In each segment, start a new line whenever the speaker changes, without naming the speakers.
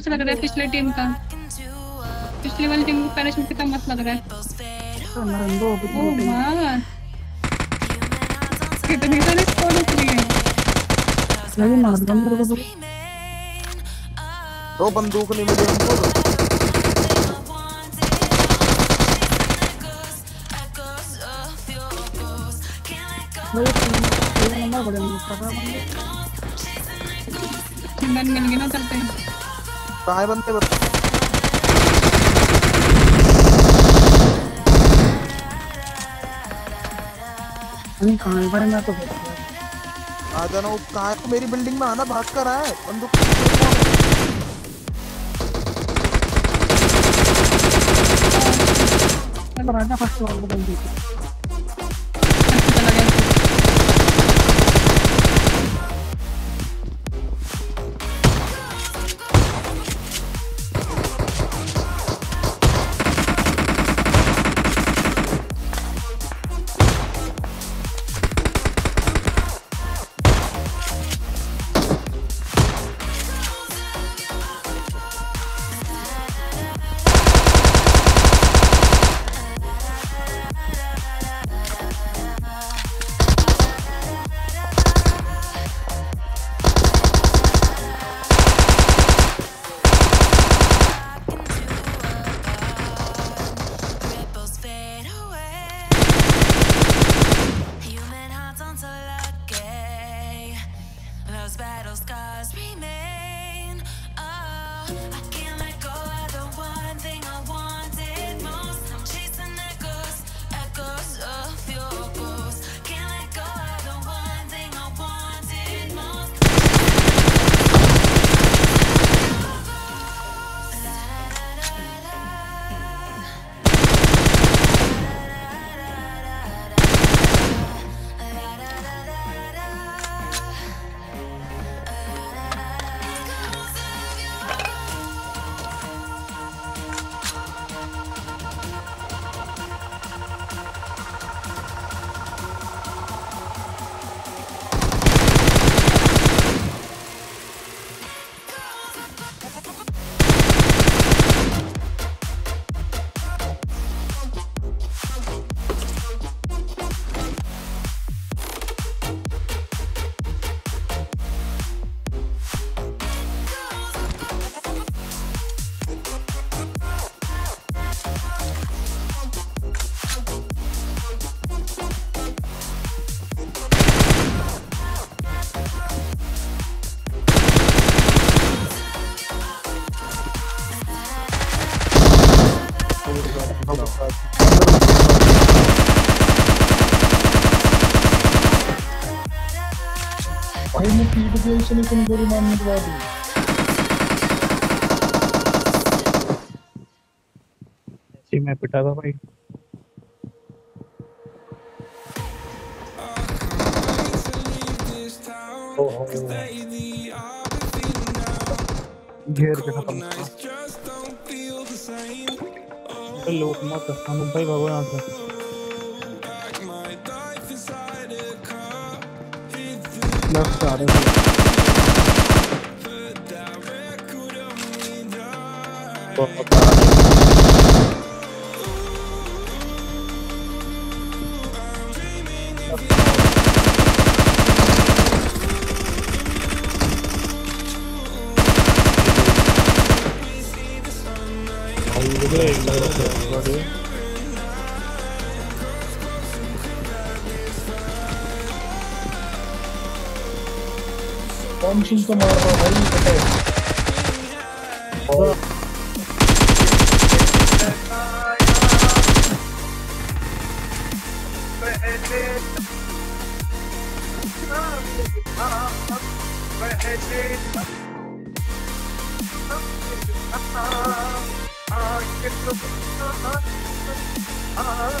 अच्छा लग रहा है पिछले टीम का। पिछले वाली टीम का पैराशूट कितना मस्त लग रहा है। ओ माँ कितनी सारी स्कोर उतरी है।
सही मार बंदर को
दो बंदूक नहीं मिली हमको
गन मिल गई ना चलते हैं
कहाँ बंदे बता
नहीं कहाँ पर मैं तो
आ जाना वो कहाँ है? मेरी बिल्डिंग में आना भाग कर आया है। बंदूक
राजा फ़र्स्ट वाला बंदी इसने तुम गोली मारने के बाद
जी, मैं पिटा था भाई। घेर के खत्म। लोट मत भाई भागो यहाँ से। लेफ़्ट आ रहे हैं बहुत
बम मशीन को मार रहा भाई पता है Ah,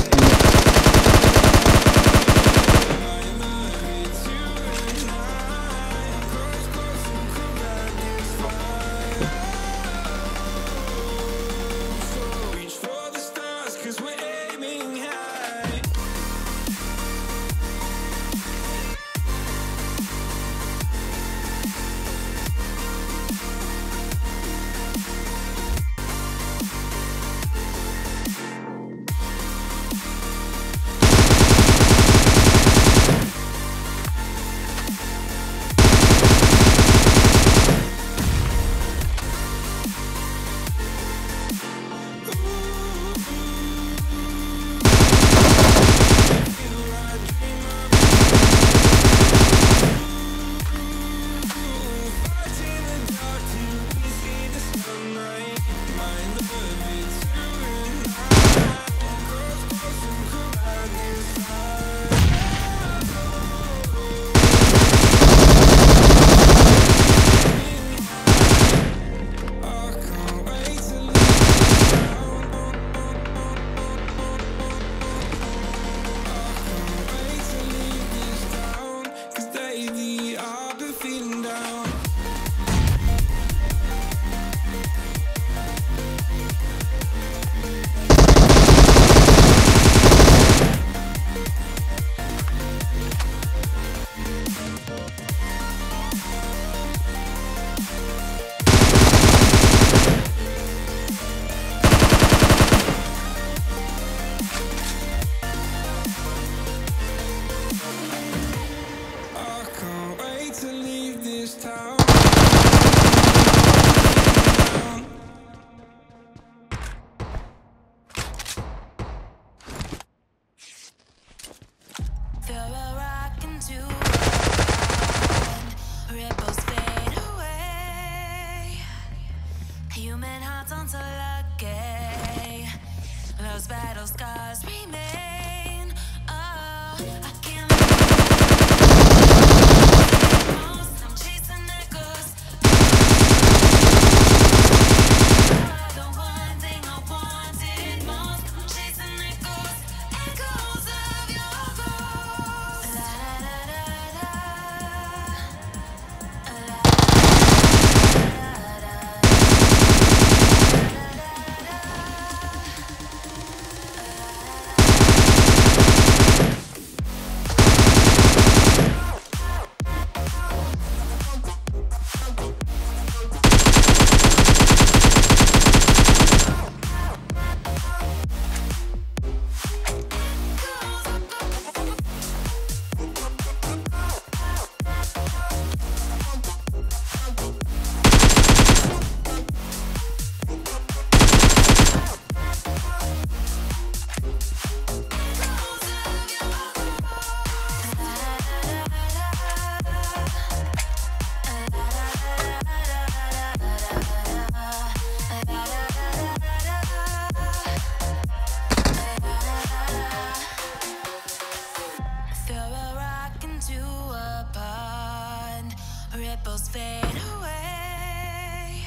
sparkles fade away.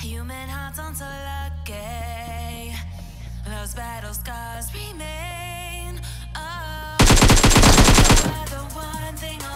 Human hearts aren't so lucky. Those battle scars remain. Oh, the one thing.